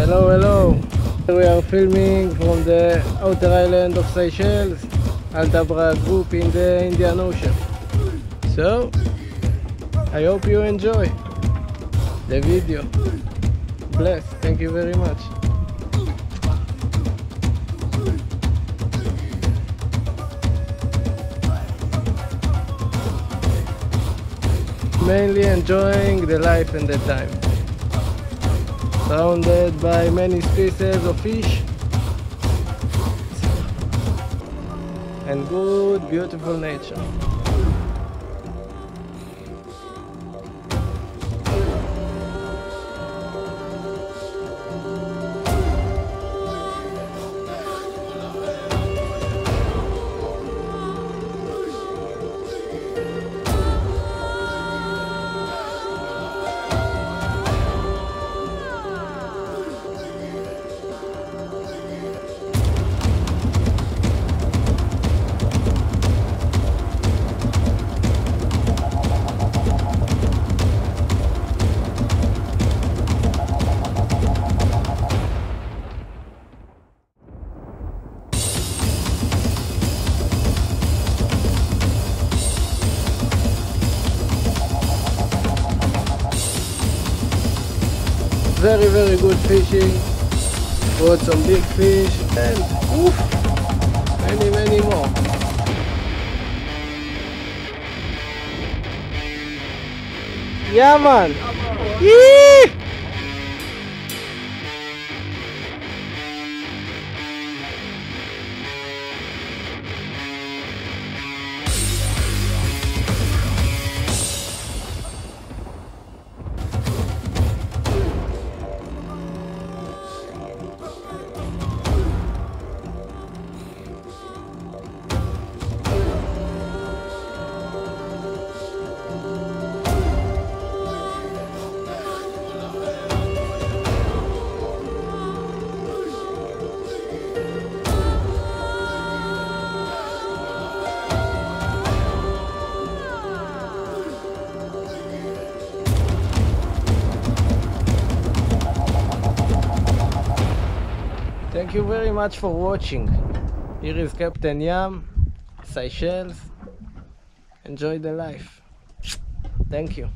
Hello, hello. We are filming from the outer island of Seychelles, Aldabra group in the Indian Ocean. So, I hope you enjoy the video. Bless. Thank you very much. Mainly enjoying the life and the time. Surrounded by many species of fish and good, beautiful nature. Very very good fishing. Caught some big fish and oof, many many more. Yeah man. Yee! Thank you very much for watching. Here is Captain Yam, Seychelles. Enjoy the life. Thank you.